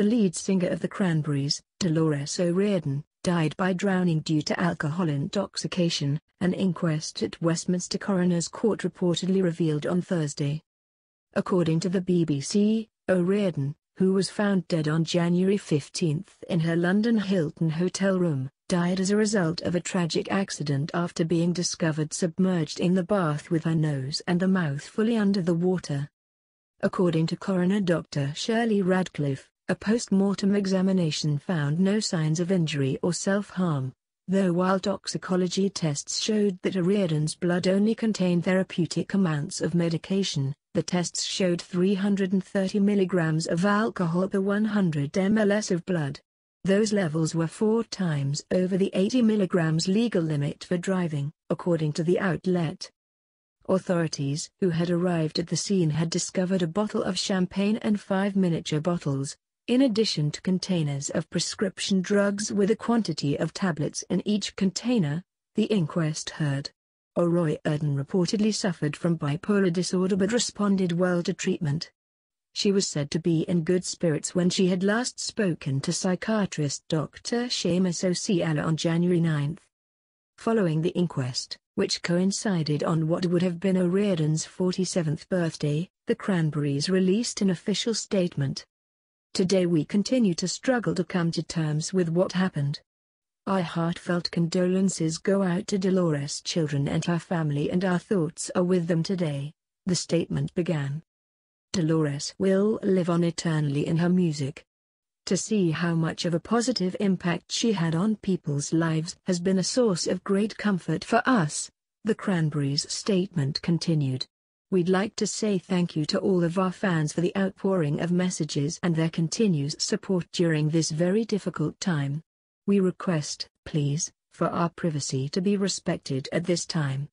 The lead singer of the Cranberries, Dolores O'Riordan, died by drowning due to alcohol intoxication, an inquest at Westminster Coroner's Court reportedly revealed on Thursday. According to the BBC, O'Riordan, who was found dead on January 15 in her London Hilton hotel room, died as a result of a tragic accident after being discovered submerged in the bath with her nose and the mouth fully under the water. According to coroner Dr. Shirley Radcliffe, a post-mortem examination found no signs of injury or self-harm, though while toxicology tests showed that O'Riordan's blood only contained therapeutic amounts of medication, the tests showed 330 milligrams of alcohol per 100 ml of blood. Those levels were four times over the 80 milligrams legal limit for driving, according to the outlet. Authorities who had arrived at the scene had discovered a bottle of champagne and five miniature bottles, in addition to containers of prescription drugs with a quantity of tablets in each container, the inquest heard. O'Riordan reportedly suffered from bipolar disorder but responded well to treatment. She was said to be in good spirits when she had last spoken to psychiatrist Dr. Seamus O'Ciala on January 9. Following the inquest, which coincided on what would have been O'Riordan's 47th birthday, the Cranberries released an official statement. Today we continue to struggle to come to terms with what happened. Our heartfelt condolences go out to Dolores' children and her family and our thoughts are with them today, the statement began. Dolores will live on eternally in her music. To see how much of a positive impact she had on people's lives has been a source of great comfort for us, the Cranberries statement continued. We'd like to say thank you to all of our fans for the outpouring of messages and their continuous support during this very difficult time. We request, please, for our privacy to be respected at this time.